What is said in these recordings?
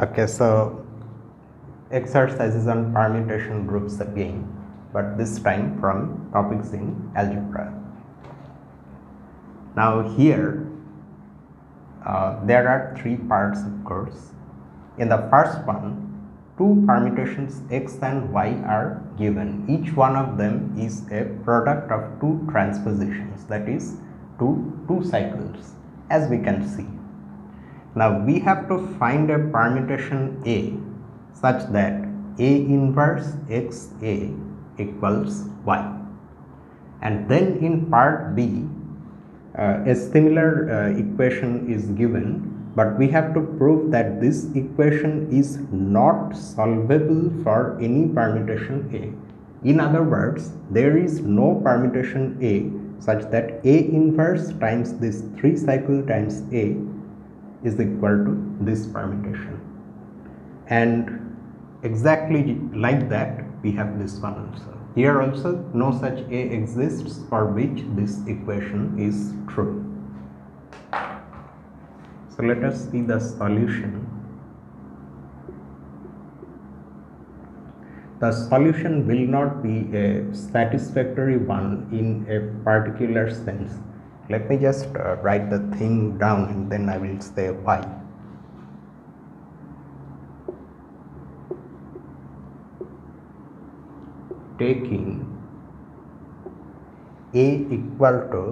Okay, so exercises on permutation groups again, but this time from topics in algebra. Now here uh, there are three parts of course. In the first one, two permutations x and y are given. Each one of them is a product of two transpositions that is two, two cycles as we can see. Now we have to find a permutation A such that A inverse x A equals y and then in part B uh, a similar uh, equation is given but we have to prove that this equation is not solvable for any permutation A. In other words, there is no permutation A such that A inverse times this 3 cycle times A is equal to this permutation. And exactly like that we have this one also. Here also no such a exists for which this equation is true. So let us see the solution. The solution will not be a satisfactory one in a particular sense let me just uh, write the thing down and then I will say why. Taking A equal to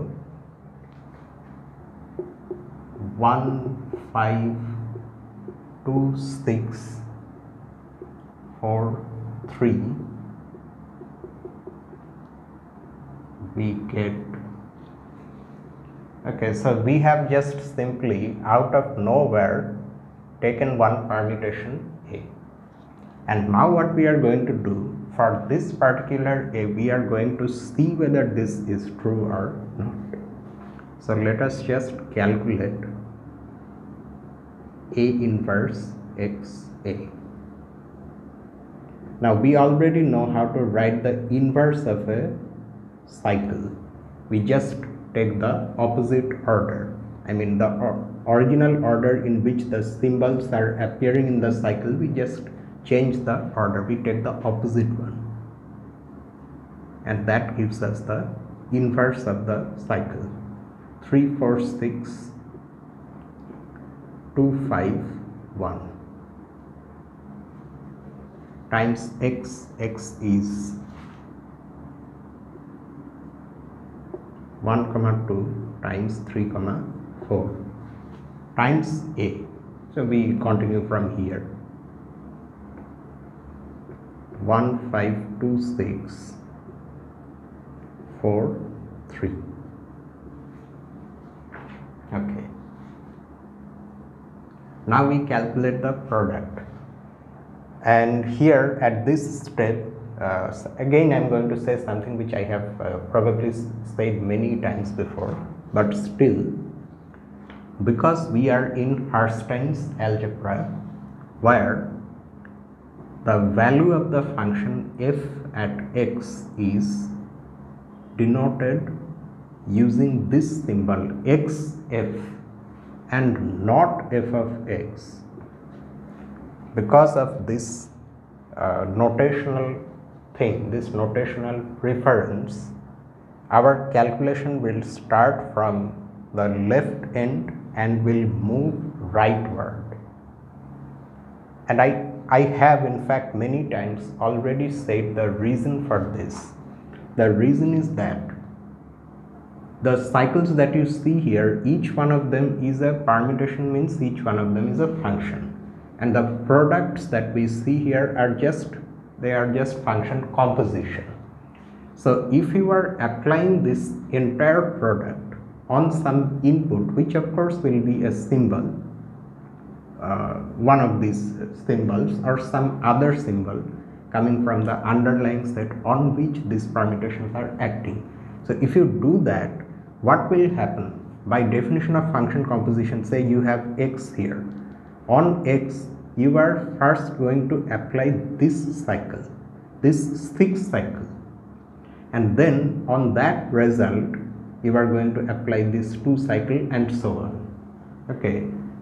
1, 5, 2, 6, 4, 3, we get okay so we have just simply out of nowhere taken one permutation a. And now what we are going to do for this particular a we are going to see whether this is true or not. So let us just calculate a inverse x a. Now we already know how to write the inverse of a cycle. We just take the opposite order. I mean the original order in which the symbols are appearing in the cycle we just change the order. We take the opposite one. And that gives us the inverse of the cycle. 3 4 6 2 5 1 times x x is 1 comma 2 times 3 comma 4 times a. So we continue from here. 1 5 2 6 4 3 okay. Now we calculate the product. And here at this step uh, again I'm going to say something which I have uh, probably said many times before but still because we are in Herstein's algebra where the value of the function f at x is denoted using this symbol xf and not f of x. Because of this uh, notational thing, this notational reference, our calculation will start from the left end and will move rightward. And I, I have in fact many times already said the reason for this. The reason is that the cycles that you see here, each one of them is a permutation means each one of them is a function. And the products that we see here are just they are just function composition. So if you are applying this entire product on some input which of course will be a symbol uh, one of these symbols or some other symbol coming from the underlying set on which these permutations are acting. So if you do that what will happen by definition of function composition say you have x here on x you are first going to apply this cycle this sixth cycle and then on that result you are going to apply this two cycle and so on okay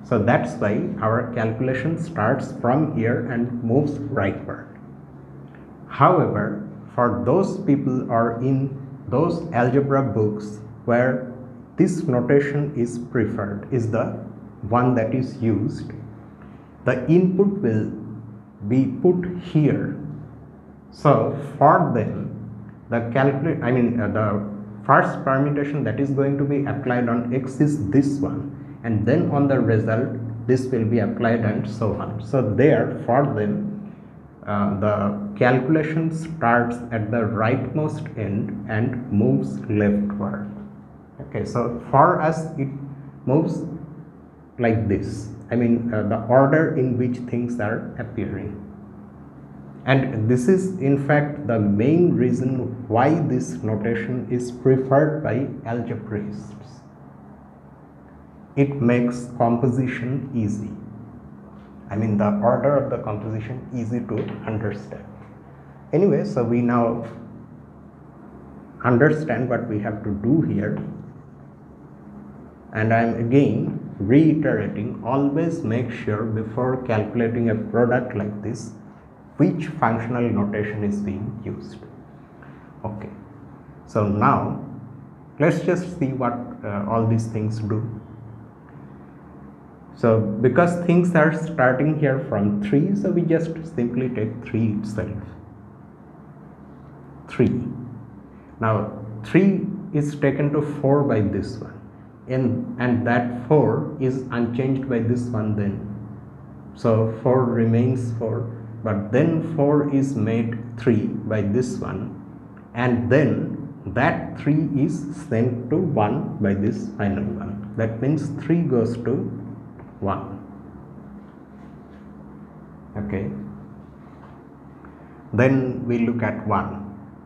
So that's why our calculation starts from here and moves rightward. However, for those people or in those algebra books where this notation is preferred is the one that is used the input will be put here. So for them the calculate i mean uh, the first permutation that is going to be applied on x is this one. And then on the result this will be applied and so on. So there for them uh, the calculation starts at the rightmost end and moves leftward. Okay so for us it moves like this. I mean uh, the order in which things are appearing. And this is in fact the main reason why this notation is preferred by algebraists. It makes composition easy. I mean the order of the composition easy to understand. Anyway so we now understand what we have to do here. And I am again reiterating always make sure before calculating a product like this which functional notation is being used. Okay. So now let's just see what uh, all these things do. So because things are starting here from 3 so we just simply take 3 itself. 3 now 3 is taken to 4 by this one and, and that 4 is unchanged by this one then. So 4 remains 4 but then 4 is made 3 by this one and then that 3 is sent to 1 by this final one. That means 3 goes to 1 okay. Then we look at 1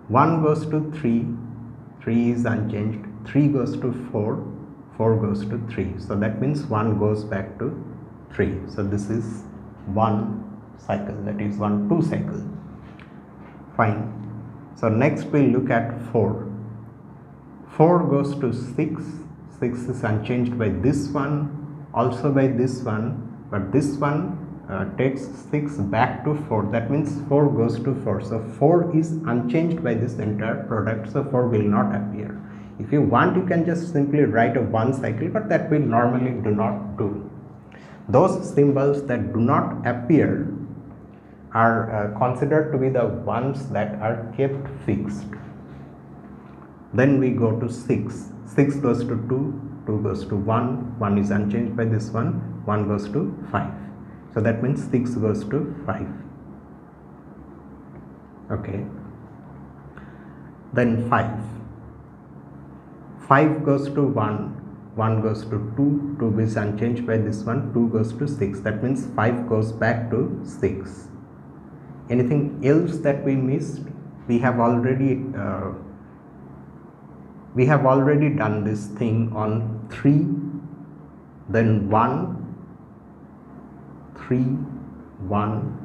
1 goes to 3 3 is unchanged. 3 goes to 4 4 goes to 3 so that means 1 goes back to 3 so this is one cycle. That is one two cycle. Fine. So next we look at 4 4 goes to 6 6 is unchanged by this one also by this one. But this one uh, takes 6 back to 4 that means 4 goes to 4 so 4 is unchanged by this entire product. So 4 will not appear if you want you can just simply write a one cycle but that we normally do not do. Those symbols that do not appear are uh, considered to be the ones that are kept fixed. Then we go to 6. 6 goes to 2, 2 goes to 1, 1 is unchanged by this one, 1 goes to 5. So that means 6 goes to 5. Okay. Then 5. 5 goes to 1 1 goes to 2 2 is unchanged by this one 2 goes to 6 that means 5 goes back to 6 anything else that we missed? We have already uh, we have already done this thing on 3 then 1 3 1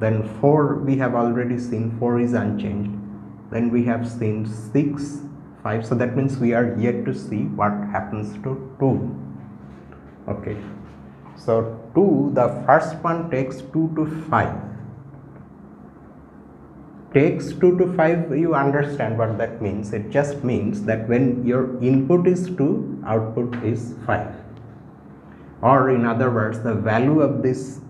then 4 we have already seen 4 is unchanged. Then we have seen 6 5 so that means we are yet to see what happens to 2 okay. So 2 the first one takes 2 to 5 takes 2 to 5 you understand what that means. It just means that when your input is 2 output is 5 or in other words the value of this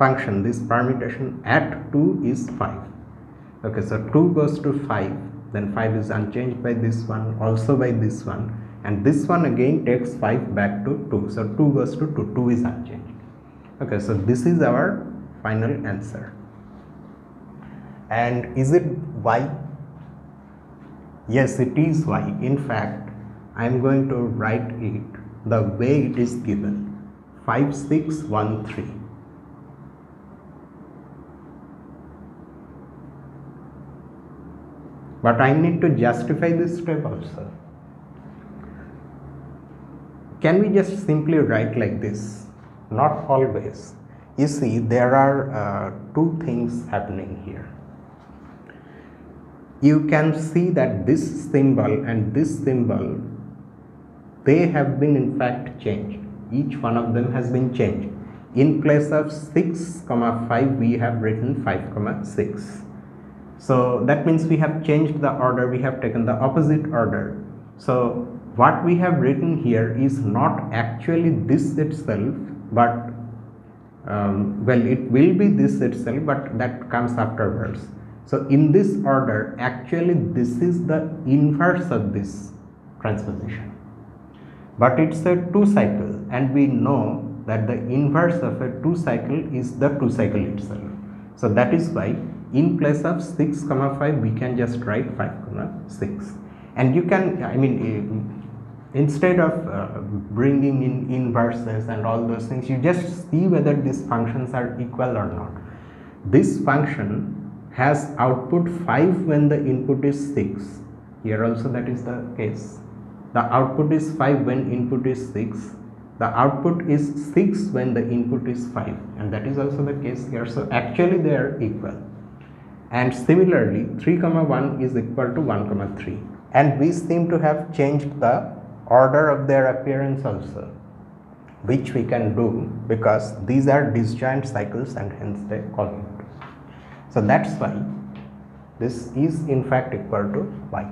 function this permutation at 2 is 5 okay so 2 goes to 5 then 5 is unchanged by this one also by this one. And this one again takes 5 back to 2 so 2 goes to 2 2 is unchanged. Okay so this is our final answer. And is it y? Yes it is y. In fact i am going to write it the way it is given. 5613 but I need to justify this step also. Can we just simply write like this? Not always. You see, there are uh, two things happening here. You can see that this symbol and this symbol, they have been in fact changed. each one of them has been changed in place of 6 comma 5 we have written 5 comma 6 so that means we have changed the order we have taken the opposite order. So what we have written here is not actually this itself but um, well it will be this itself but that comes afterwards. So in this order actually this is the inverse of this transposition. But it's a two cycle and we know that the inverse of a two cycle is the two cycle itself. So that is why in place of 6 comma 5 we can just write 5 comma 6 and you can i mean eh, instead of uh, bringing in inverses and all those things you just see whether these functions are equal or not. This function has output 5 when the input is 6 here also that is the case. The output is 5 when input is 6 the output is 6 when the input is 5 and that is also the case here. So actually they are equal and similarly 3 comma 1 is equal to 1 comma 3 and we seem to have changed the order of their appearance also which we can do because these are disjoint cycles and hence they collimate so that's why this is in fact equal to y.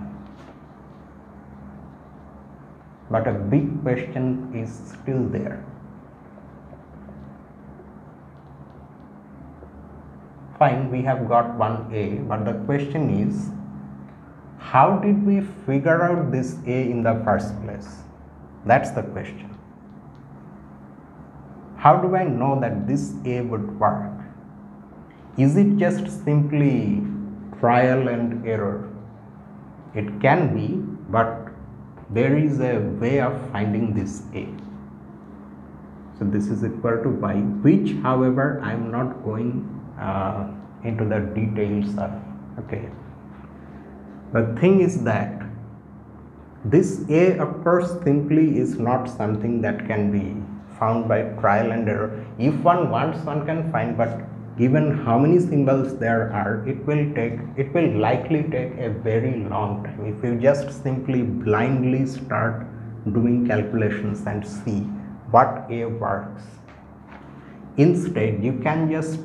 But a big question is still there. Fine, we have got one A, but the question is how did we figure out this A in the first place? That's the question. How do I know that this A would work? Is it just simply trial and error? It can be, but there is a way of finding this a so this is equal to y which however i am not going uh, into the details of okay. The thing is that this a of course simply is not something that can be found by trial and error. If one wants one can find but given how many symbols there are it will take it will likely take a very long time. If you just simply blindly start doing calculations and see what a works instead you can just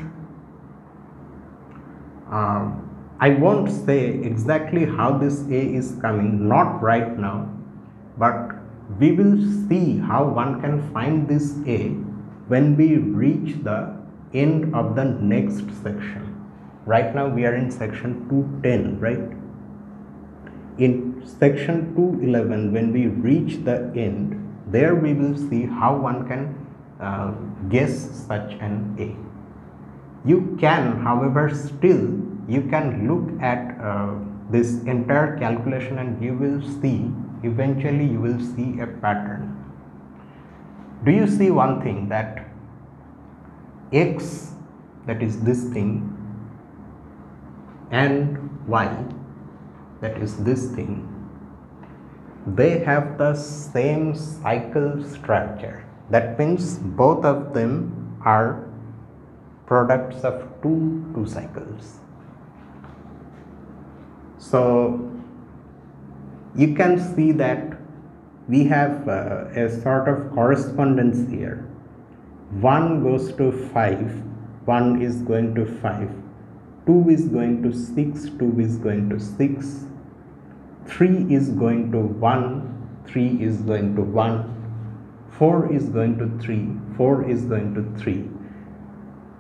um, I won't say exactly how this A is coming, not right now, but we will see how one can find this A when we reach the end of the next section. Right now we are in section 210 right? In section 211 when we reach the end there we will see how one can uh, guess such an a you can however still you can look at uh, this entire calculation and you will see eventually you will see a pattern. Do you see one thing that x that is this thing and y that is this thing they have the same cycle structure. That means both of them are products of two two cycles so you can see that we have uh, a sort of correspondence here 1 goes to 5, 1 is going to 5, 2 is going to 6, 2 is going to 6, 3 is going to 1, 3 is going to 1, 4 is going to 3, 4 is going to 3.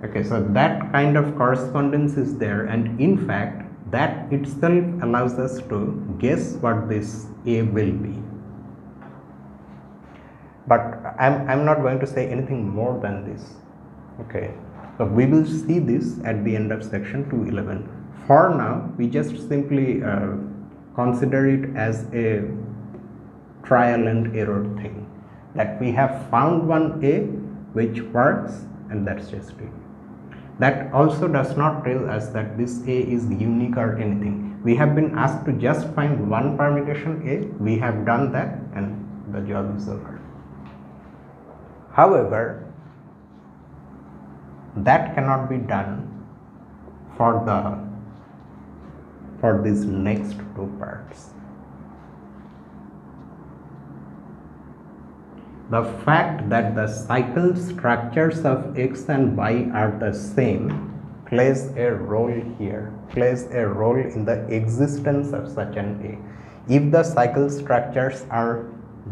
Okay, so that kind of correspondence is there and in fact that itself allows us to guess what this A will be. But I'm, I'm not going to say anything more than this. Okay so we will see this at the end of section 211 for now we just simply uh, consider it as a trial and error thing. That we have found one A which works and that's just it that also does not tell us that this A is unique or anything. We have been asked to just find one permutation A. We have done that and the job is over. However, that cannot be done for the for these next two parts. The fact that the cycle structures of x and y are the same plays a role here, plays a role in the existence of such an A. If the cycle structures are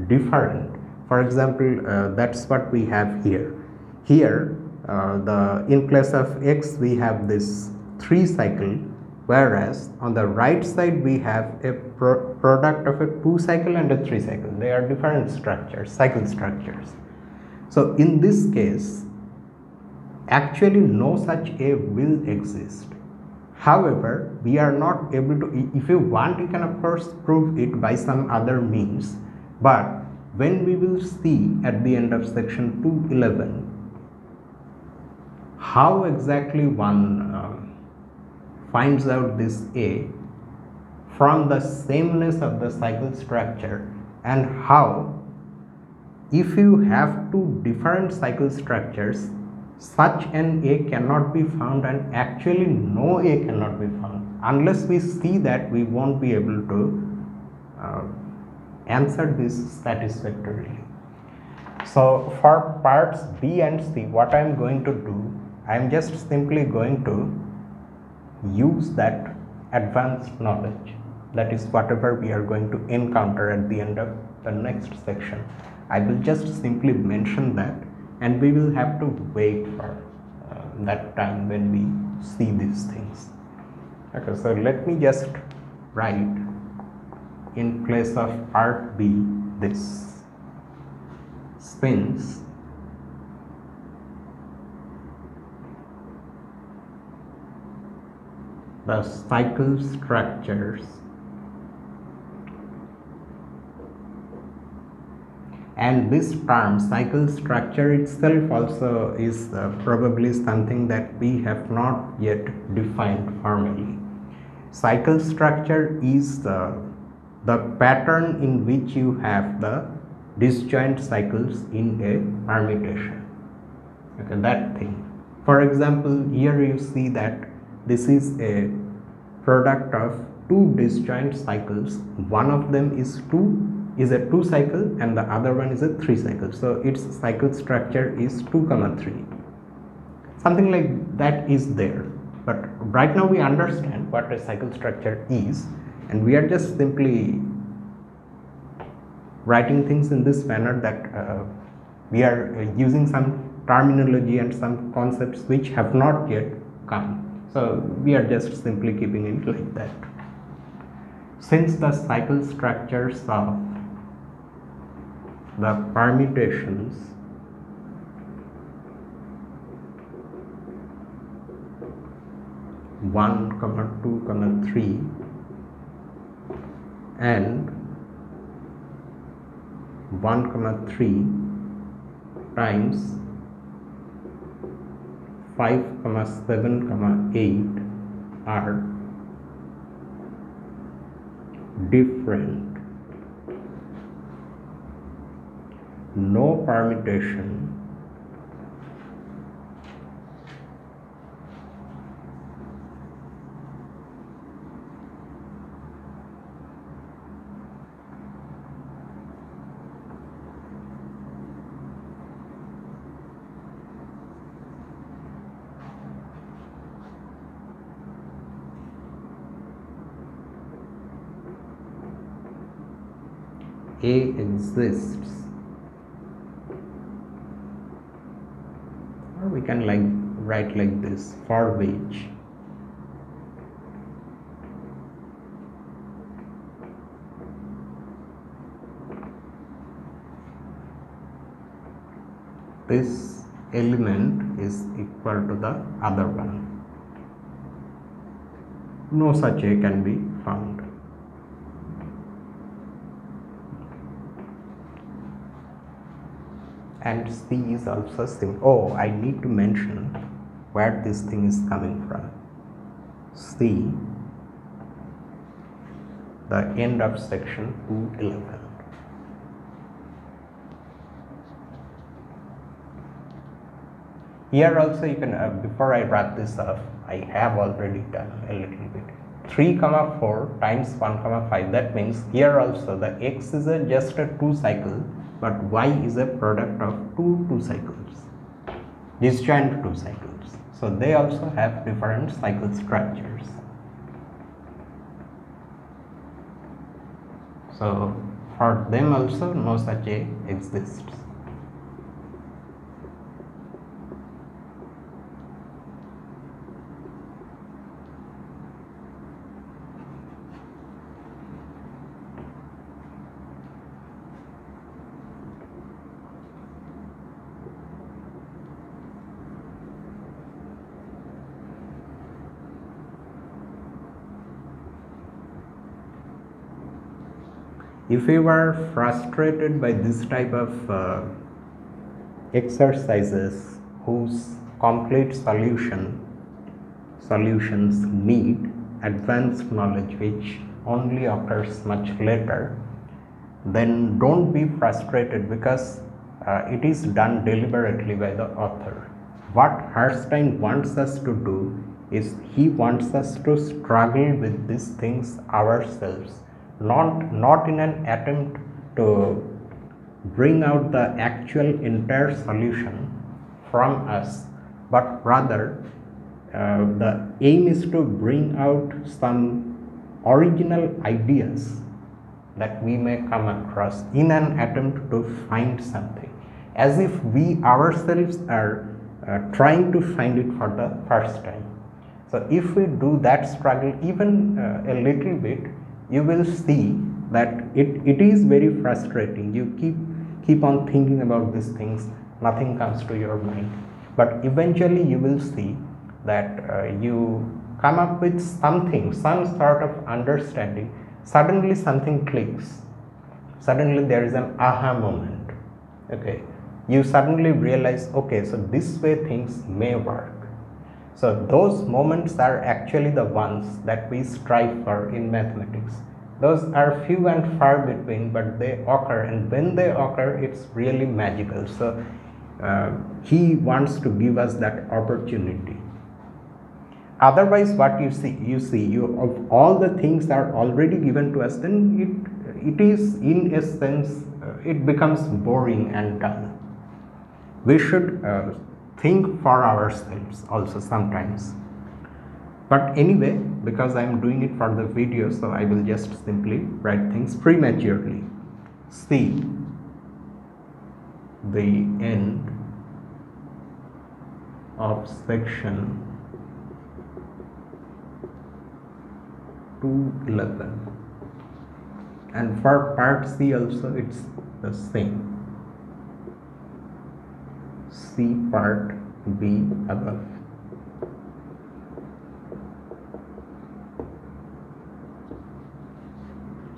different, for example, uh, that's what we have here. Here, uh, the in place of x we have this 3 cycle whereas on the right side we have a pro product of a 2 cycle and a 3 cycle. They are different structures cycle structures. So in this case actually no such a will exist. However we are not able to if you want you can of course prove it by some other means. But when we will see at the end of section 211 how exactly one uh, finds out this A from the sameness of the cycle structure and how if you have two different cycle structures such an A cannot be found and actually no A cannot be found unless we see that we won't be able to uh, answer this satisfactorily. So for parts B and C what I am going to do I am just simply going to use that advanced knowledge that is whatever we are going to encounter at the end of the next section. I will just simply mention that and we will have to wait for uh, that time when we see these things. Okay so let me just write in place of part b this. Spins the cycle structures. And this term cycle structure itself also is uh, probably something that we have not yet defined formally. Cycle structure is the the pattern in which you have the disjoint cycles in a permutation. Okay that thing. For example here you see that this is a product of two disjoint cycles. One of them is 2 is a 2 cycle and the other one is a 3 cycle. So its cycle structure is 2 comma 3 something like that is there. But right now we understand what a cycle structure is and we are just simply writing things in this manner that uh, we are uh, using some terminology and some concepts which have not yet come so we are just simply keeping it like that. Since the cycle structures of the permutations one comma two comma three and one comma three times 5 comma 7 comma 8 are different. No permutation A exists or we can like write like this for which. This element is equal to the other one. No such a can be found and C is also same. Oh, I need to mention where this thing is coming from. C, the end of section 211. Here also you can, uh, before I wrap this up, I have already done a little bit. 3 comma 4 times 1 comma 5 that means here also the x is a just a 2 cycle but y is a product of two two cycles. Disjoint two cycles. So they also have different cycle structures. So for them also no such a exists if you are frustrated by this type of uh, exercises whose complete solution solutions need advanced knowledge which only occurs much later then don't be frustrated because uh, it is done deliberately by the author. What Herstein wants us to do is he wants us to struggle with these things ourselves not not in an attempt to bring out the actual entire solution from us but rather uh, the aim is to bring out some original ideas that we may come across in an attempt to find something as if we ourselves are uh, trying to find it for the first time. So if we do that struggle even uh, a little bit you will see that it, it is very frustrating. You keep keep on thinking about these things. Nothing comes to your mind. But eventually you will see that uh, you come up with something some sort of understanding. Suddenly something clicks. Suddenly there is an aha moment. Okay. You suddenly realize okay so this way things may work so those moments are actually the ones that we strive for in mathematics. Those are few and far between, but they occur, and when they occur, it's really magical. So uh, he wants to give us that opportunity. Otherwise, what you see, you see, you of all the things that are already given to us, then it it is in a sense uh, it becomes boring and dull. We should uh, think for ourselves also sometimes. But anyway because I am doing it for the video so I will just simply write things prematurely. See the end of section 211 and for part C also it's the same C part B above.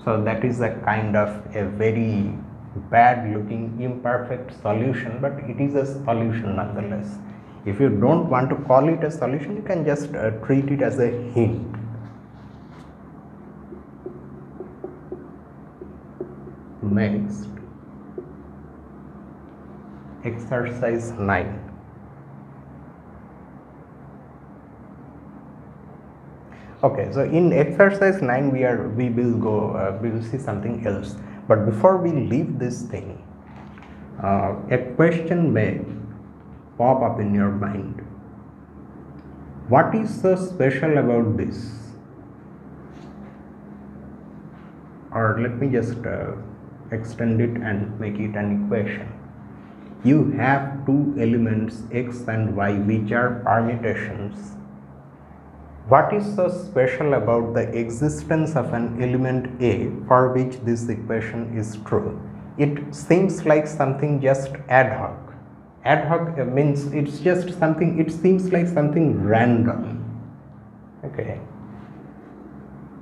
So that is a kind of a very bad looking imperfect solution but it is a solution nonetheless. If you don't want to call it a solution you can just uh, treat it as a hint. Next exercise 9 okay so in exercise 9 we are we will go uh, we will see something else. But before we leave this thing uh, a question may pop up in your mind. What is so special about this? Or let me just uh, extend it and make it an equation you have two elements x and y which are permutations. What is so special about the existence of an element a for which this equation is true? It seems like something just ad hoc. Ad hoc means it's just something it seems like something random. Okay.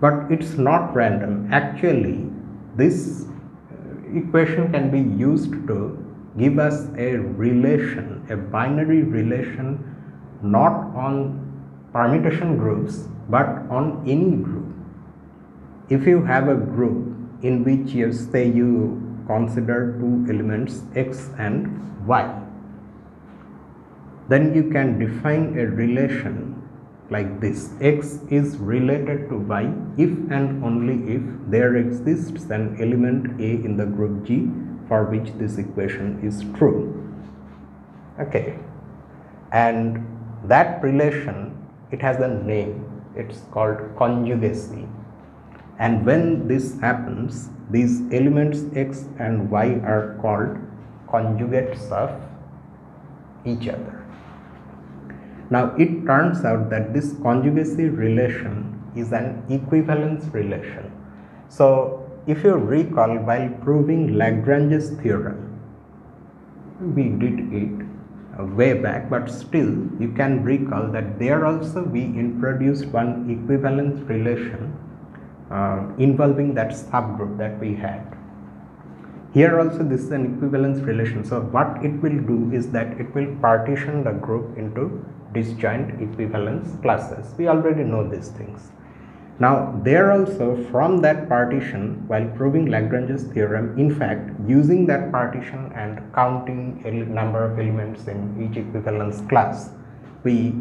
But it's not random. Actually this uh, equation can be used to give us a relation, a binary relation not on permutation groups but on any group. If you have a group in which you say you consider two elements x and y, then you can define a relation like this x is related to y if and only if there exists an element a in the group G for which this equation is true. Okay. And that relation it has a name. It's called conjugacy. And when this happens these elements x and y are called conjugates of each other. Now it turns out that this conjugacy relation is an equivalence relation. So if you recall while proving lagrange's theorem we did it way back but still you can recall that there also we introduced one equivalence relation uh, involving that subgroup that we had. Here also this is an equivalence relation. So what it will do is that it will partition the group into disjoint equivalence classes. We already know these things. Now there also from that partition while proving Lagrange's theorem. In fact using that partition and counting a number of elements in each equivalence class we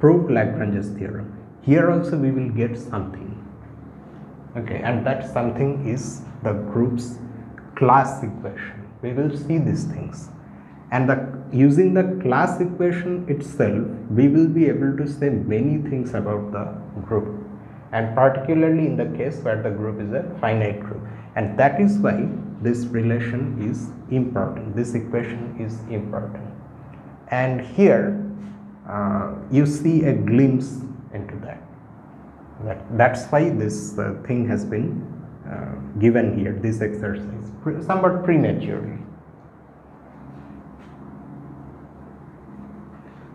proved Lagrange's theorem. Here also we will get something. Okay and that something is the group's class equation. We will see these things. And the using the class equation itself we will be able to say many things about the group and particularly in the case where the group is a finite group and that is why this relation is important this equation is important and here uh, you see a glimpse into that that, that's why this uh, thing has been uh, given here, this exercise, pre somewhat prematurely.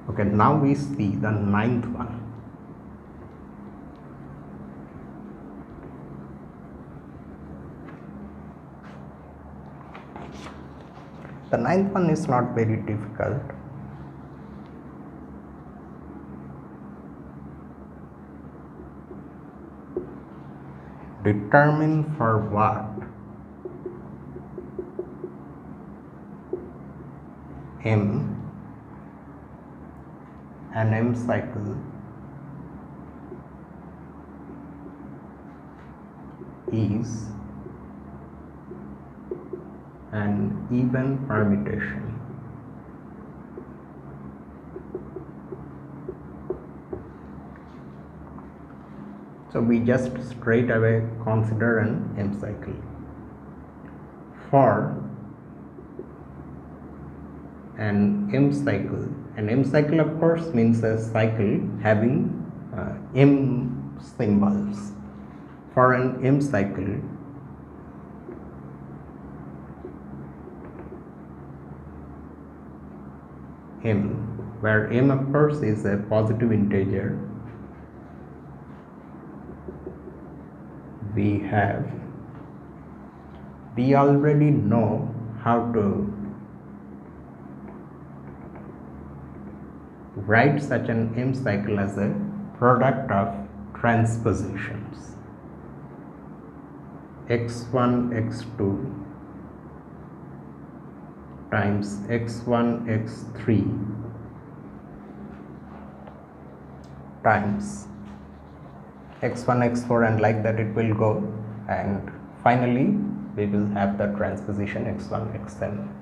Okay, now we see the ninth one. The ninth one is not very difficult. determine for what? M. An m cycle. Is an even permutation So we just straight away consider an M cycle. For an M cycle, an M cycle of course means a cycle having uh, M symbols. For an M cycle, M, where M of course is a positive integer. We have we already know how to write such an M cycle as a product of transpositions. X1 x2 times x1 x3 times x1 x4 and like that it will go. And finally we will have the transposition x1 xn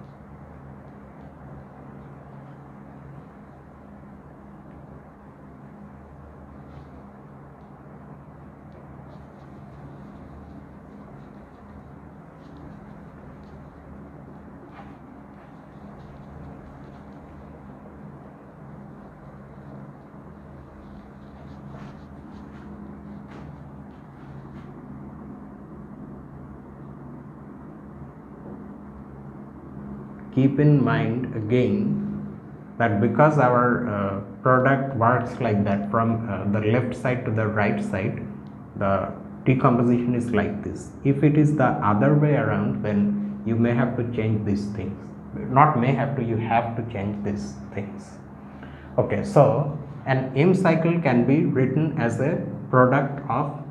keep in mind again that because our uh, product works like that from uh, the left side to the right side the decomposition is like this. If it is the other way around then you may have to change these things. Not may have to you have to change these things. Okay so an m cycle can be written as a product of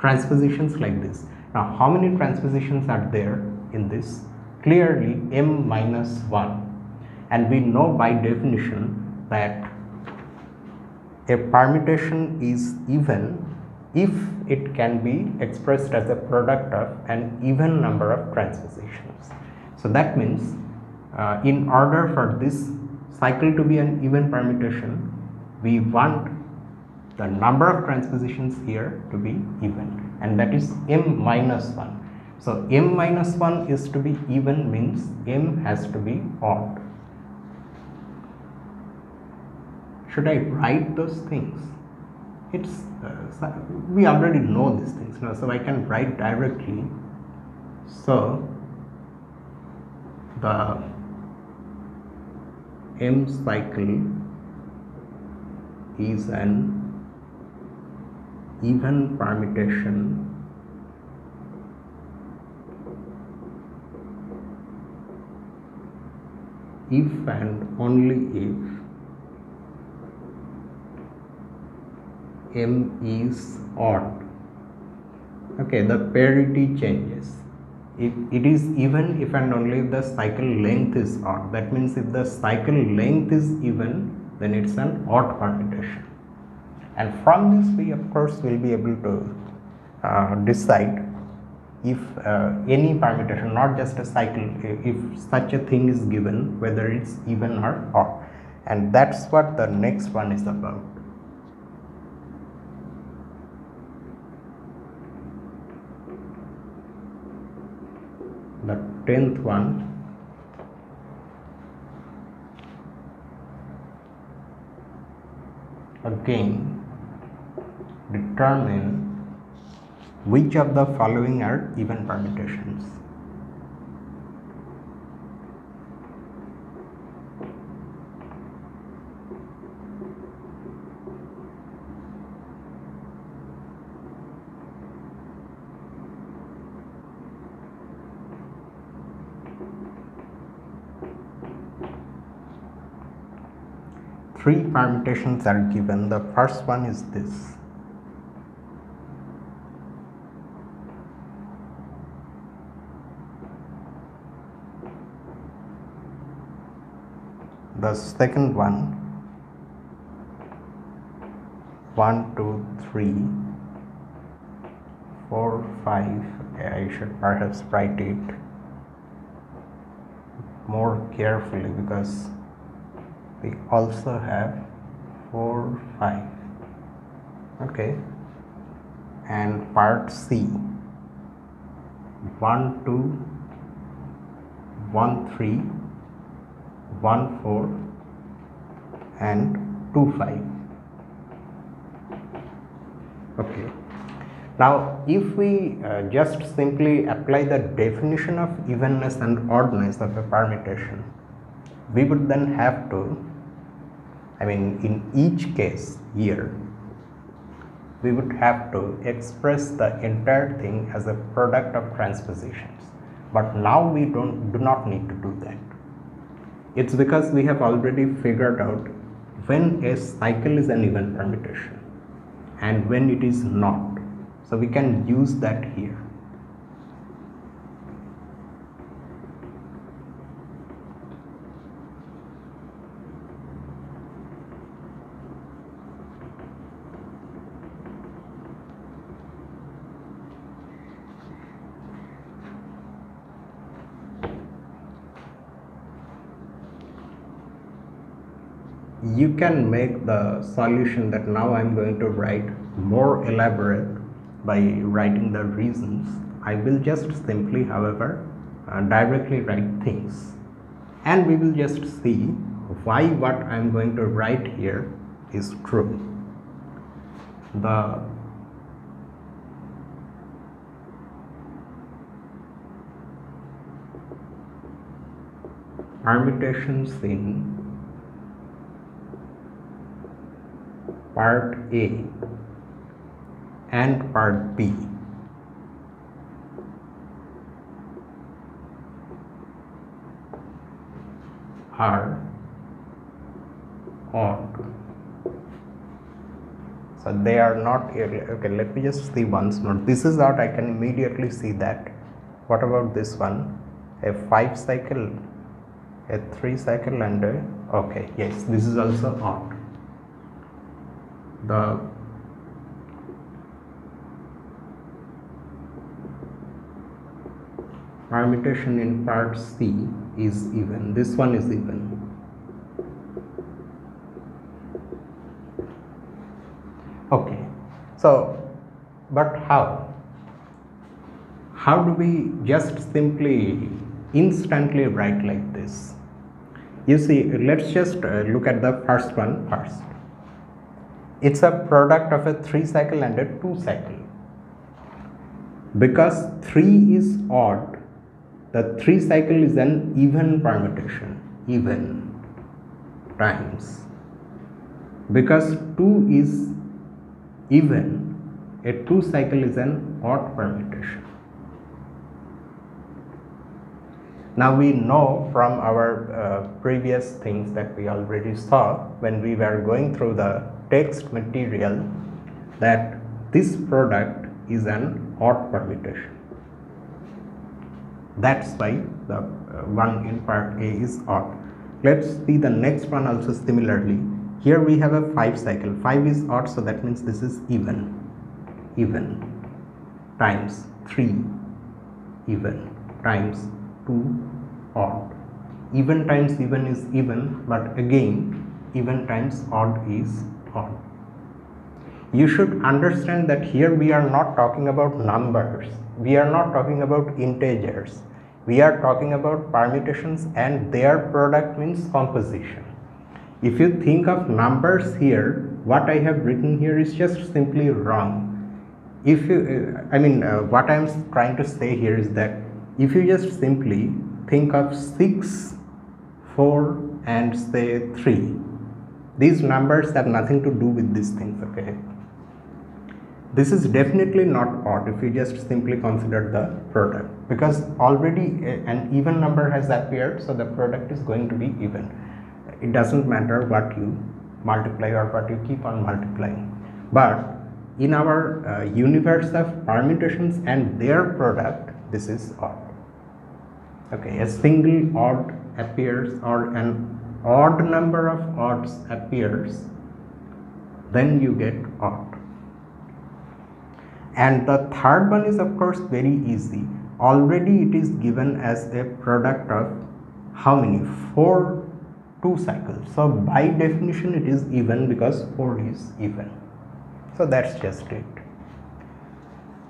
transpositions like this. Now how many transpositions are there in this clearly m minus 1 and we know by definition that a permutation is even if it can be expressed as a product of an even number of transpositions. So that means uh, in order for this cycle to be an even permutation, we want the number of transpositions here to be even and that is m minus 1. So m minus 1 is to be even means m has to be odd. Should I write those things? It's uh, we already know these things now, so I can write directly. So the M cycle is an even permutation if and only if m is odd. Okay the parity changes. If it is even if and only if the cycle length is odd that means if the cycle length is even then it's an odd permutation and from this we of course will be able to uh, decide if uh, any permutation not just a cycle if such a thing is given whether it's even or odd. And that's what the next one is about. The tenth one. Again determine which of the following are even permutations? Three permutations are given. The first one is this the second one. One two three four five. Okay, I should perhaps write it more carefully because we also have 4 5 okay. And part C. 1 2 1 3 1 4 and 2 5 okay. Now if we uh, just simply apply the definition of evenness and oddness of a permutation we would then have to I mean in each case here we would have to express the entire thing as a product of transpositions. But now we don't do not need to do that it's because we have already figured out when a cycle is an even permutation and when it is not. So we can use that here you can make the solution that now I am going to write more elaborate by writing the reasons. I will just simply however uh, directly write things and we will just see why what I am going to write here is true. The permutations in part A and part B. are odd. So they are not okay. Let me just see once more. This is out. I can immediately see that. What about this one? A five cycle, a three cycle, and a okay. Yes, this is also odd the permutation in part C is even. This one is even. Okay, so but how? How do we just simply instantly write like this? You see, let's just uh, look at the first one first. It's a product of a 3 cycle and a 2 cycle. Because 3 is odd, the 3 cycle is an even permutation, even times. Because 2 is even, a 2 cycle is an odd permutation. Now we know from our uh, previous things that we already saw when we were going through the text material that this product is an odd permutation. That's why the uh, one in part A is odd. Let's see the next one also similarly. Here we have a 5 cycle. 5 is odd so that means this is even. Even times 3 even times 2 odd. Even times even is even but again even times odd is odd you should understand that here we are not talking about numbers. We are not talking about integers. We are talking about permutations and their product means composition. If you think of numbers here what i have written here is just simply wrong. If you uh, i mean uh, what i am trying to say here is that if you just simply think of 6 4 and say 3 these numbers have nothing to do with these things okay? This is definitely not odd if you just simply consider the product because already an even number has appeared so the product is going to be even. It doesn't matter what you multiply or what you keep on multiplying. But in our uh, universe of permutations and their product this is odd. Okay a single odd appears or an odd number of odds appears then you get odd. And the third one is of course very easy. Already it is given as a product of how many? 4 2 cycles. So by definition it is even because 4 is even. So that's just it.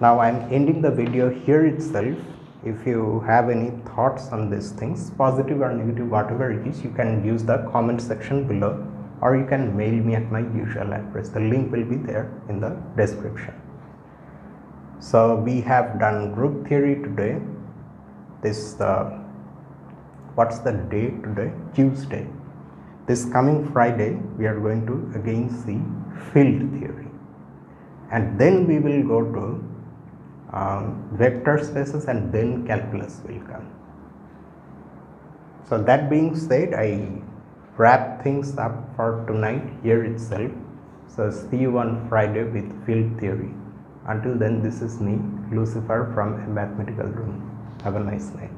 Now i'm ending the video here itself if you have any thoughts on these things positive or negative whatever it is you can use the comment section below or you can mail me at my usual address. The link will be there in the description. So we have done group theory today. This uh, what's the day today? Tuesday. This coming friday we are going to again see field theory. And then we will go to um, vector spaces and then calculus will come so that being said i wrap things up for tonight here itself so see you on friday with field theory until then, this is me, Lucifer from a mathematical room. Have a nice night.